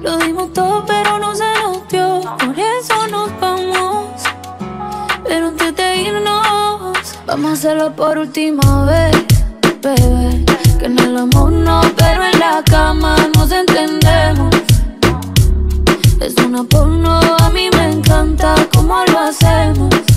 Lo dimos todo, pero no se nos dio. Por eso nos vamos. Pero antes de irnos, vamos a hacerlo por última vez, bebé. Que en el amor no, pero en la cama nos entendemos. Es una porno, a mí me encanta cómo lo hacemos.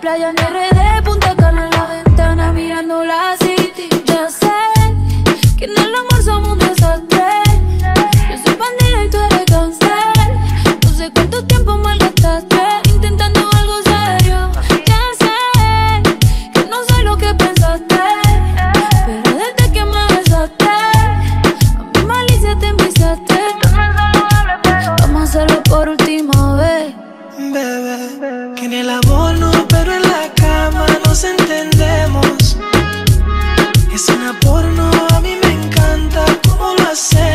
Playa en RD, Punta Cana en la ventana mirando la el amor no, pero en la cama nos entendemos. Es una porno, a mí me encanta cómo lo hacemos.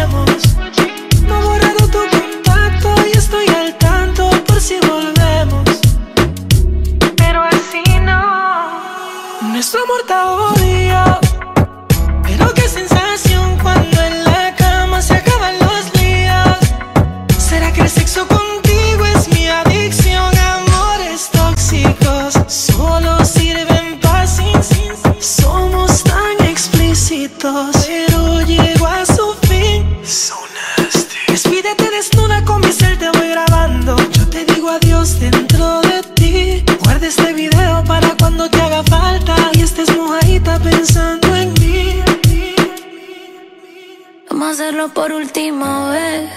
Por última vez,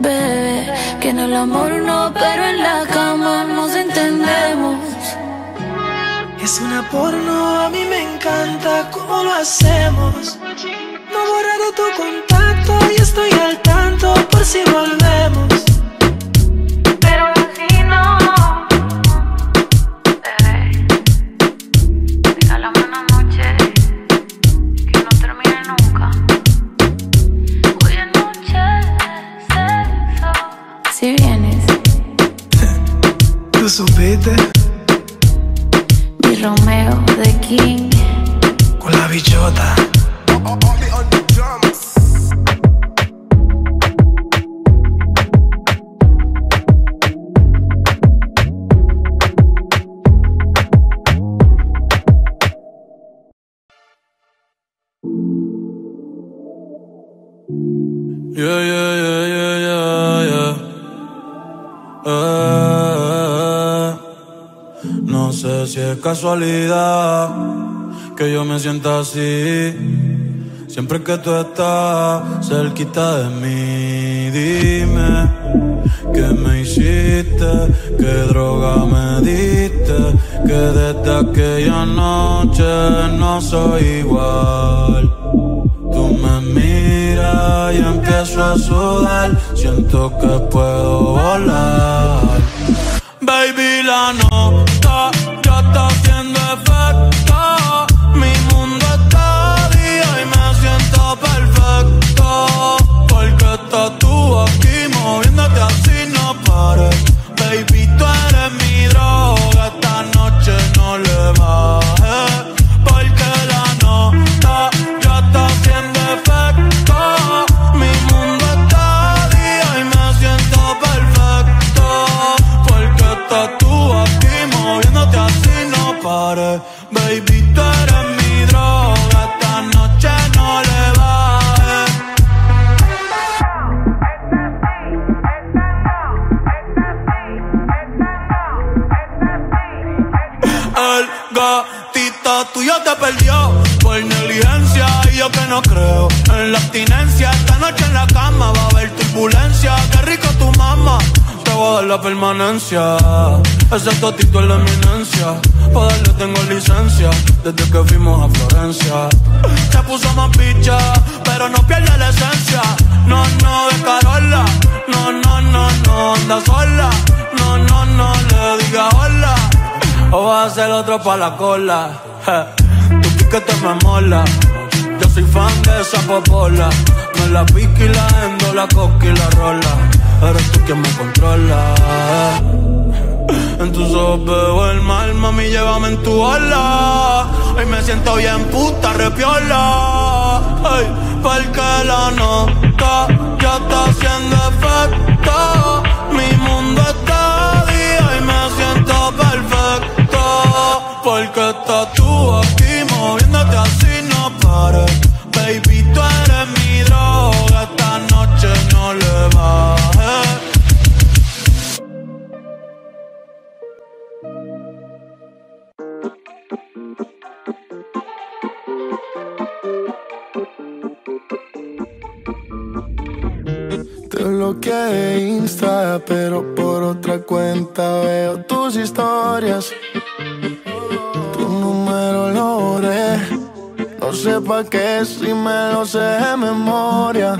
bebé. Que en el amor no, pero en la cama nos entendemos. Es una porno, a mí me encanta cómo lo hacemos. No he borrado tu contacto y estoy al tanto por si volvemos. ¿Tú supiste? mi Romeo de King. Con la bichota. No sé si es casualidad que yo me sienta así. Siempre que tú estás cerquita de mí, dime qué me hiciste, qué droga me diste, que desde aquella noche no soy igual. Tú me miras y empiezo a sudar. Siento que puedo volar. Baby, la nota Baby, tú eres mi droga. Esta noche no le bajes. El gatito tuyo te perdió por negligencia y yo que no creo en la abstinencia. Esta noche en la cama va a haber turbulencia. Qué rico tu mamá, te voy a dar la permanencia. Ese totito es la eminencia. Desde que fuimos a Florencia. Se puso más picha, pero no pierde la esencia. No, no, de Carola. No, no, no, no, anda sola. No, no, no, le diga hola. O va a ser otro pa' la cola. Tu piquete me mola. Yo soy fan de esa popola. Me la pique y la endo, la coca y la rola. Eres tú quien me controla. En tus ojos veo el mal, mami, llévame en tu ola. Hoy me siento bien puta, repiola. Ay, porque la nota ya está haciendo efecto. Mi mundo está día y me siento perfecto. Porque estás tú aquí moviéndote así, no pares. Te bloqueé de Insta, pero por otra cuenta veo tus historias. Tu número lo borré. No sé pa' qué si me lo sé de memoria.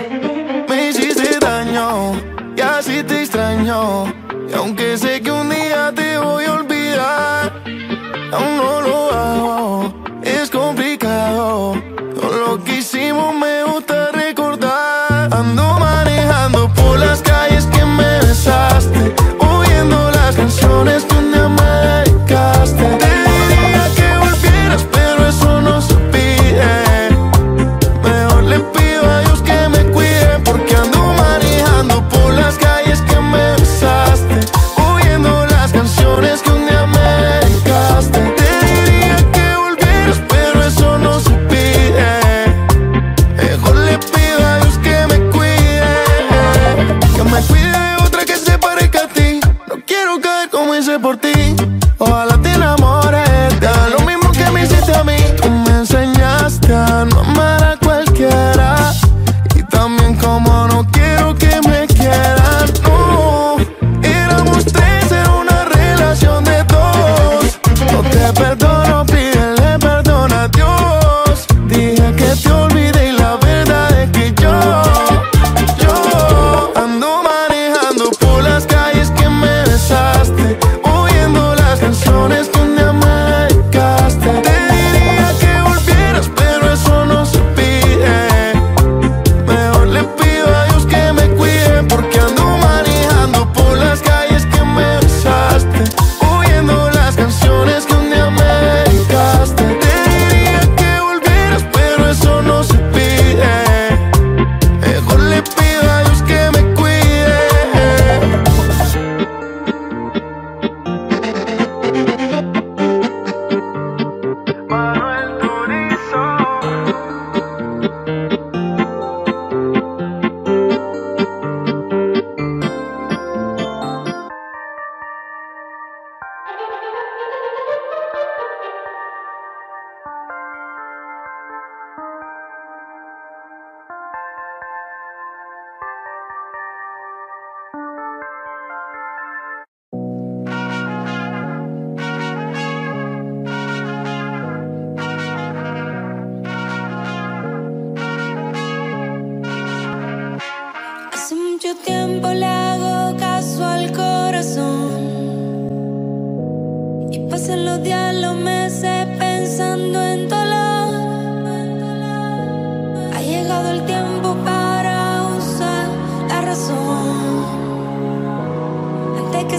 Me hiciste daño y así te extraño. Y aunque sé que un día te voy a Oh.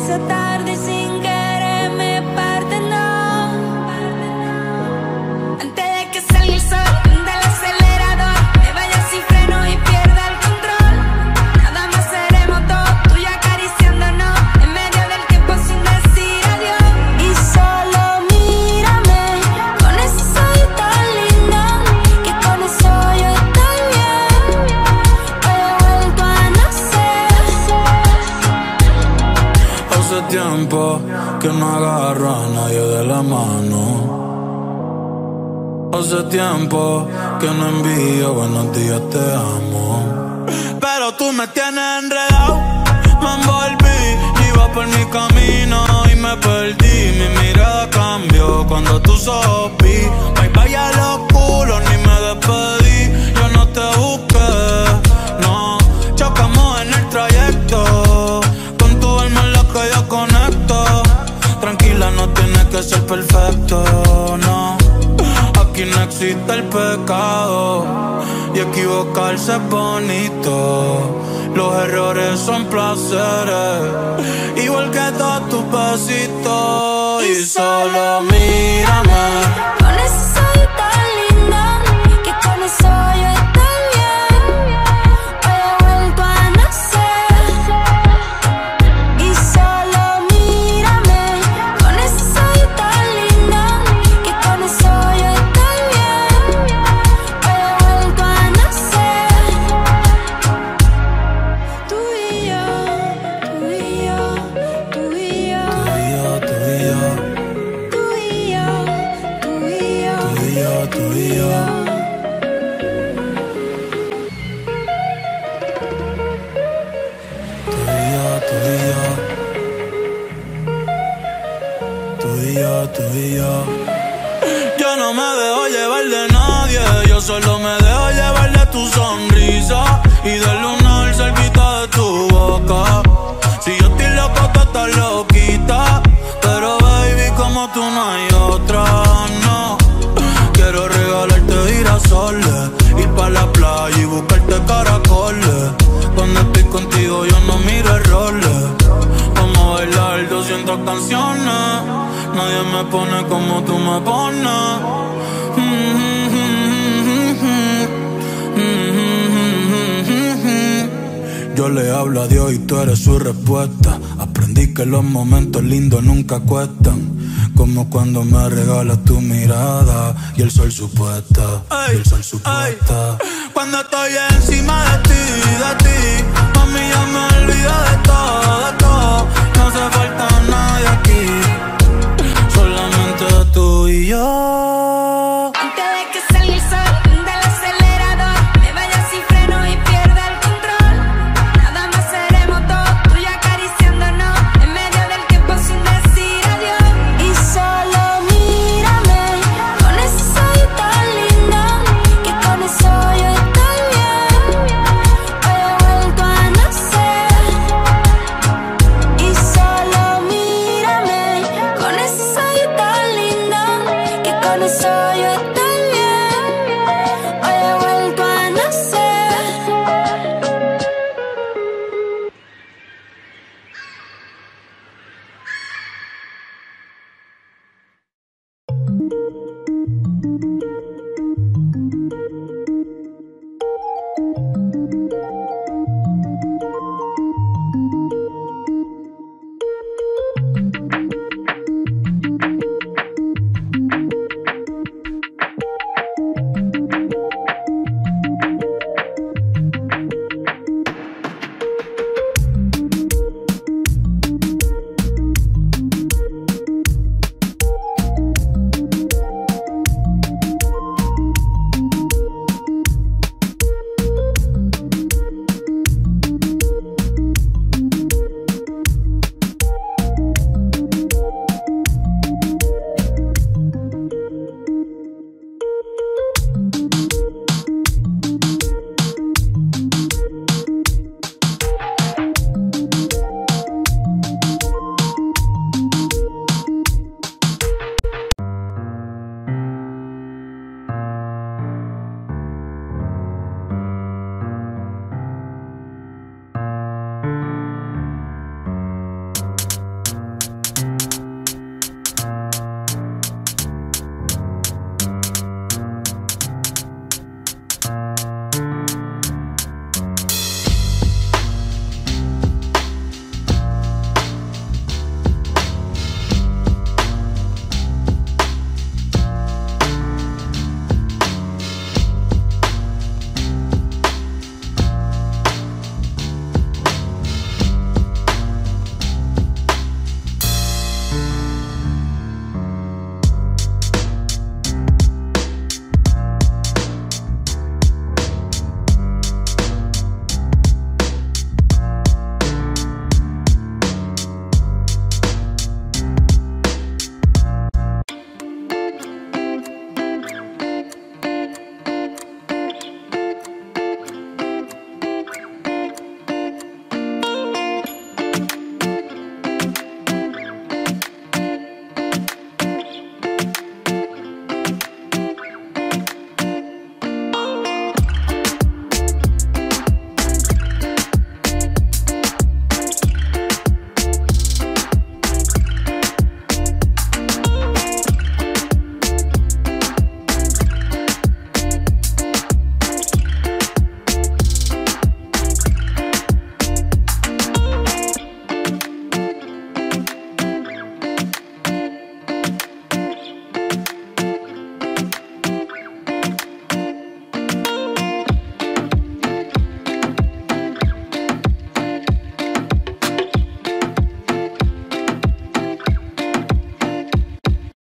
Antes que sea tarde que no agarro a nadie de la mano. Hace tiempo que no envío buenos días, te amo. Pero tú me tienes enredado, me envolví y por mi camino y me perdí. Mi mirada cambió cuando tú sopí. Perfecto, no. Aquí no existe el pecado y equivocarse es bonito. Los errores son placeres, igual que todos tus besitos. Y solo mírame. Tú y yo, tú y yo, tú y yo. Tú y yo. Yo no me dejo llevar de nadie, yo solo me dejo llevar de tu sonrisa y del lunar cerquita de tu boca. Si yo estoy loco, tú estás loquita, pero baby como tú no hay otra, pa' la playa y buscarte caracoles. Cuando estoy contigo yo no miro errores. Vamos a bailar 200 canciones. Nadie me pone como tú me pones. Yo le hablo a Dios y tú eres su respuesta. Aprendí que los momentos lindos nunca cuestan. Como cuando me regalas tu mirada y el sol supuesta. El sol supuesta. Cuando estoy encima de ti, de ti, mami ya me olvido de todo.